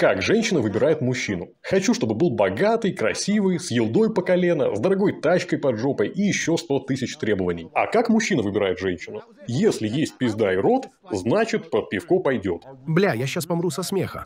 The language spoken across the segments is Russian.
Как женщина выбирает мужчину? Хочу, чтобы был богатый, красивый, с елдой по колено, с дорогой тачкой под жопой и еще 100 тысяч требований. А как мужчина выбирает женщину? Если есть пизда и рот, значит под пивко пойдет. Бля, я сейчас помру со смеха.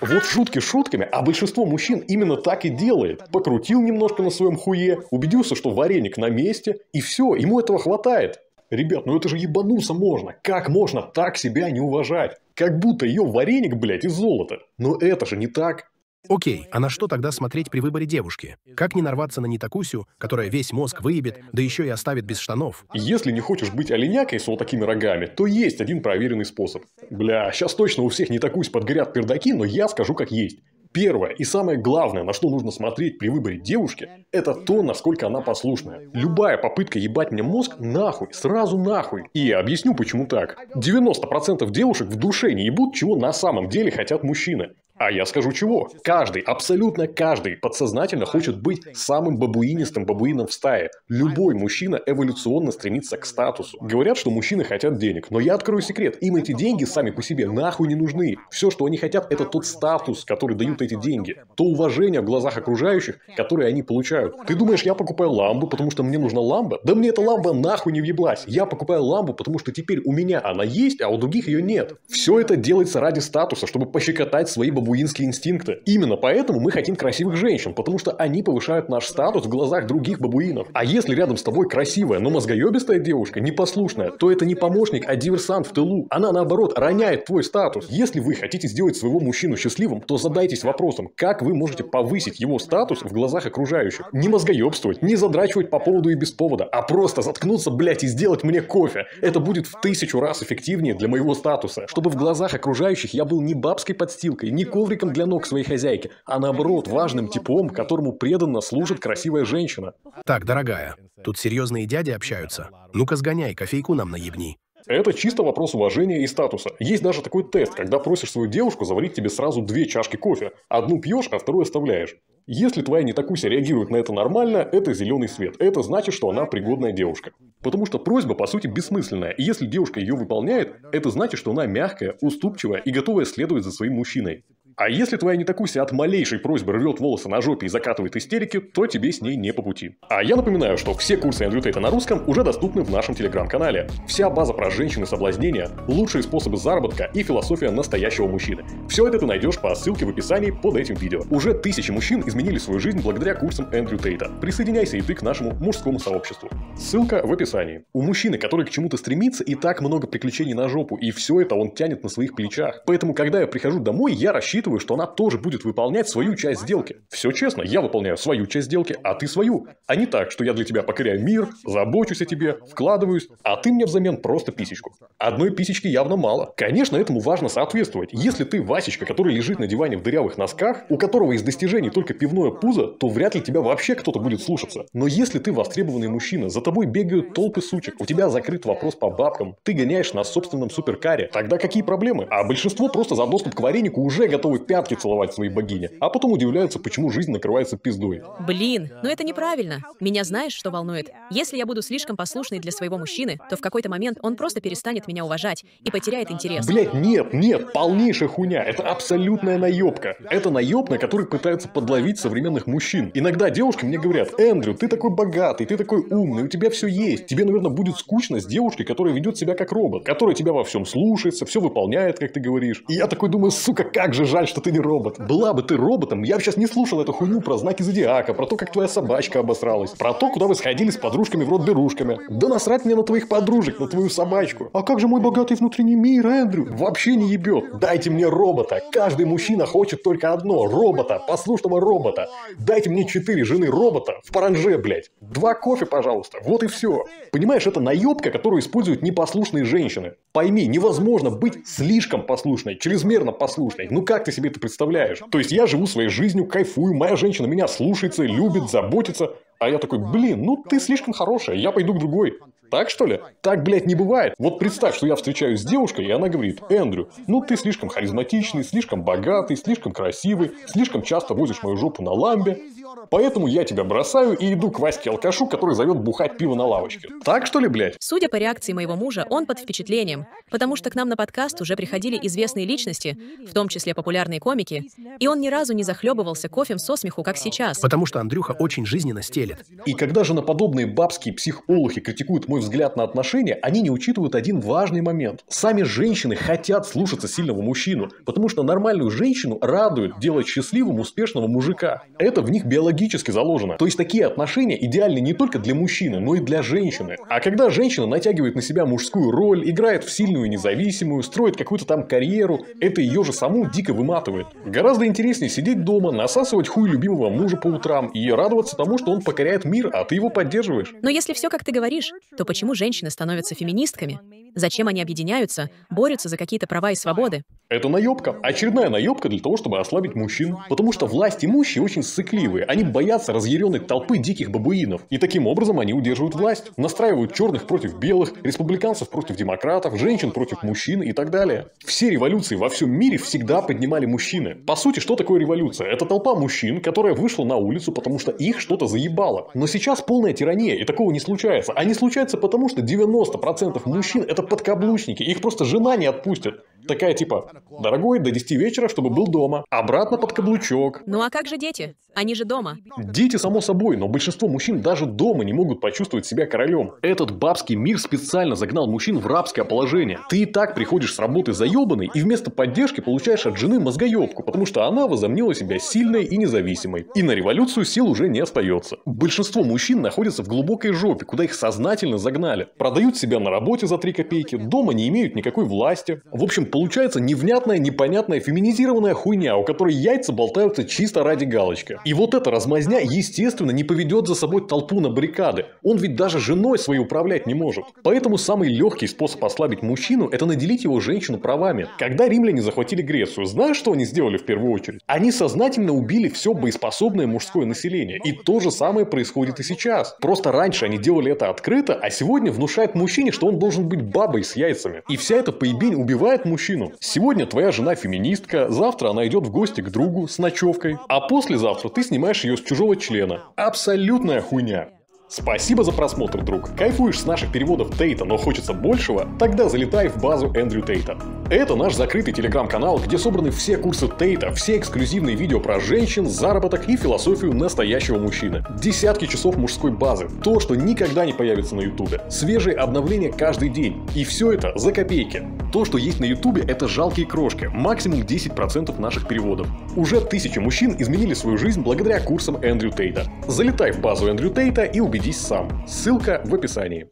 Вот шутки шутками, а большинство мужчин именно так и делает. Покрутил немножко на своем хуе, убедился, что вареник на месте, и все, ему этого хватает. Ребят, ну это же ебануться можно. Как можно так себя не уважать? Как будто ее вареник, блядь, из золота. Но это же не так. Окей, а на что тогда смотреть при выборе девушки? Как не нарваться на нетакусю, которая весь мозг выебет, да еще и оставит без штанов? Если не хочешь быть оленякой с вот такими рогами, то есть один проверенный способ. Бля, сейчас точно у всех не такусь подгорят пердаки, но я скажу как есть. Первое и самое главное, на что нужно смотреть при выборе девушки, это то, насколько она послушная. Любая попытка ебать мне мозг нахуй, сразу нахуй. И объясню почему так. 90% девушек в душе не ебут, чего на самом деле хотят мужчины. А я скажу чего. Каждый, абсолютно каждый, подсознательно хочет быть самым бабуинистым бабуином в стае. Любой мужчина эволюционно стремится к статусу. Говорят, что мужчины хотят денег, но я открою секрет. Им эти деньги сами по себе нахуй не нужны. Все, что они хотят, это тот статус, который дают эти деньги. То уважение в глазах окружающих, которое они получают. Ты думаешь, я покупаю ламбу, потому что мне нужна ламба? Да мне эта ламба нахуй не въеблась. Я покупаю ламбу, потому что теперь у меня она есть, а у других ее нет. Все это делается ради статуса, чтобы пощекотать свои бабуины бабуинские инстинкты. Именно поэтому мы хотим красивых женщин, потому что они повышают наш статус в глазах других бабуинов. А если рядом с тобой красивая, но мозгоебистая девушка, непослушная, то это не помощник, а диверсант в тылу. Она, наоборот, роняет твой статус. Если вы хотите сделать своего мужчину счастливым, то задайтесь вопросом, как вы можете повысить его статус в глазах окружающих. Не мозгоебствовать, не задрачивать по поводу и без повода, а просто заткнуться, блядь, и сделать мне кофе. Это будет в тысячу раз эффективнее для моего статуса. Чтобы в глазах окружающих я был не бабской подстилкой, не ковриком для ног своей хозяйки, а наоборот важным типом, которому преданно служит красивая женщина. Так, дорогая, тут серьезные дяди общаются. Ну-ка сгоняй, кофейку нам наебни. Это чисто вопрос уважения и статуса. Есть даже такой тест, когда просишь свою девушку заварить тебе сразу две чашки кофе. Одну пьешь, а вторую оставляешь. Если твоя нетакуся реагирует на это нормально, это зеленый свет. Это значит, что она пригодная девушка. Потому что просьба, по сути, бессмысленная. И если девушка ее выполняет, это значит, что она мягкая, уступчивая и готовая следовать за своим мужчиной. А если твоя нетакуся от малейшей просьбы рвет волосы на жопе и закатывает истерики, то тебе с ней не по пути. А я напоминаю, что все курсы Эндрю Тейта на русском уже доступны в нашем телеграм-канале. Вся база про женщин и соблазнения, лучшие способы заработка и философия настоящего мужчины. Все это ты найдешь по ссылке в описании под этим видео. Уже тысячи мужчин изменили свою жизнь благодаря курсам Эндрю Тейта. Присоединяйся и ты к нашему мужскому сообществу. Ссылка в описании. У мужчины, который к чему-то стремится, и так много приключений на жопу, и все это он тянет на своих плечах. Поэтому, когда я прихожу домой, я рассчитываю рассчитываю, что она тоже будет выполнять свою часть сделки. Все честно, я выполняю свою часть сделки, а ты свою. А не так, что я для тебя покоряю мир, забочусь о тебе, вкладываюсь, а ты мне взамен просто писечку. Одной писечки явно мало. Конечно, этому важно соответствовать. Если ты Васечка, который лежит на диване в дырявых носках, у которого из достижений только пивное пузо, то вряд ли тебя вообще кто-то будет слушаться. Но если ты востребованный мужчина, за тобой бегают толпы сучек, у тебя закрыт вопрос по бабкам, ты гоняешь на собственном суперкаре, тогда какие проблемы? А большинство просто за доступ к варенику уже готовы готовы пятки целовать своей богине, а потом удивляются, почему жизнь накрывается пиздой. Блин, но это неправильно. Меня знаешь, что волнует? Если я буду слишком послушной для своего мужчины, то в какой-то момент он просто перестанет меня уважать и потеряет интерес. Блять, нет, нет, полнейшая хуйня. Это абсолютная наебка. Это наеб, на который пытаются подловить современных мужчин. Иногда девушки мне говорят, Эндрю, ты такой богатый, ты такой умный, у тебя все есть. Тебе, наверное, будет скучно с девушкой, которая ведет себя как робот, которая тебя во всем слушается, все выполняет, как ты говоришь. И я такой думаю, сука, как же жаль, что ты не робот. Была бы ты роботом, я бы сейчас не слушал эту хуйню про знаки зодиака, про то, как твоя собачка обосралась, про то, куда вы сходили с подружками в рот берушками. Да насрать мне на твоих подружек, на твою собачку. А как же мой богатый внутренний мир, Эндрю? Вообще не ебет. Дайте мне робота. Каждый мужчина хочет только одно. Робота. Послушного робота. Дайте мне четыре жены робота в паранже, блядь. Два кофе, пожалуйста. Вот и все. Понимаешь, это наебка, которую используют непослушные женщины. Пойми, невозможно быть слишком послушной, чрезмерно послушной. Ну как ты себе это представляешь? То есть я живу своей жизнью, кайфую, моя женщина меня слушается, любит, заботится. А я такой, блин, ну ты слишком хорошая, я пойду к другой. Так что ли? Так, блядь, не бывает. Вот представь, что я встречаюсь с девушкой, и она говорит, Эндрю, ну ты слишком харизматичный, слишком богатый, слишком красивый, слишком часто возишь мою жопу на ламбе. Поэтому я тебя бросаю и иду к Ваське алкашу, который зовет бухать пиво на лавочке. Так что ли, блядь? Судя по реакции моего мужа, он под впечатлением, потому что к нам на подкаст уже приходили известные личности, в том числе популярные комики, и он ни разу не захлебывался кофем со смеху, как сейчас. Потому что Андрюха очень жизненно стелет. И когда же на подобные бабские психологи критикуют мой взгляд на отношения, они не учитывают один важный момент. Сами женщины хотят слушаться сильного мужчину, потому что нормальную женщину радует делать счастливым успешного мужика. Это в них биологически заложено. То есть такие отношения идеальны не только для мужчины, но и для женщины. А когда женщина натягивает на себя мужскую роль, играет в сильную независимую, строит какую-то там карьеру, это ее же саму дико выматывает. Гораздо интереснее сидеть дома, насасывать хуй любимого мужа по утрам и радоваться тому, что он покоряет мир, а ты его поддерживаешь. Но если все как ты говоришь, то почему женщины становятся феминистками? Зачем они объединяются, борются за какие-то права и свободы? Это наебка. Очередная наебка для того, чтобы ослабить мужчин. Потому что власть имущие очень сыкливые. Они боятся разъяренной толпы диких бабуинов. И таким образом они удерживают власть. Настраивают черных против белых, республиканцев против демократов, женщин против мужчин и так далее. Все революции во всем мире всегда поднимали мужчины. По сути, что такое революция? Это толпа мужчин, которая вышла на улицу, потому что их что-то заебало. Но сейчас полная тирания, и такого не случается. А не случается потому, что 90% мужчин это подкаблучники. Их просто жена не отпустит. Такая типа, дорогой, до 10 вечера, чтобы был дома. Обратно под каблучок. Ну а как же дети? Они же дома. Дети, само собой, но большинство мужчин даже дома не могут почувствовать себя королем. Этот бабский мир специально загнал мужчин в рабское положение. Ты и так приходишь с работы заебанный и вместо поддержки получаешь от жены мозгоебку, потому что она возомнила себя сильной и независимой. И на революцию сил уже не остается. Большинство мужчин находятся в глубокой жопе, куда их сознательно загнали. Продают себя на работе за 3 копейки, дома не имеют никакой власти. В общем, получается невнятная, непонятная, феминизированная хуйня, у которой яйца болтаются чисто ради галочки. И вот эта размазня, естественно, не поведет за собой толпу на баррикады. Он ведь даже женой своей управлять не может. Поэтому самый легкий способ ослабить мужчину – это наделить его женщину правами. Когда римляне захватили Грецию, знаешь, что они сделали в первую очередь? Они сознательно убили все боеспособное мужское население. И то же самое происходит и сейчас. Просто раньше они делали это открыто, а сегодня внушают мужчине, что он должен быть бабой с яйцами. И вся эта поебень убивает мужчину. Сегодня твоя жена феминистка, завтра она идет в гости к другу с ночевкой, а послезавтра ты снимаешь ее с чужого члена. Абсолютная хуйня. Спасибо за просмотр, друг. Кайфуешь с наших переводов Тейта, но хочется большего? Тогда залетай в базу Эндрю Тейта. Это наш закрытый телеграм-канал, где собраны все курсы Тейта, все эксклюзивные видео про женщин, заработок и философию настоящего мужчины. Десятки часов мужской базы. То, что никогда не появится на ютубе. Свежие обновления каждый день. И все это за копейки. То, что есть на ютубе, это жалкие крошки. Максимум 10% наших переводов. Уже тысячи мужчин изменили свою жизнь благодаря курсам Эндрю Тейта. Залетай в базу Эндрю Тейта и убедись сам. Ссылка в описании.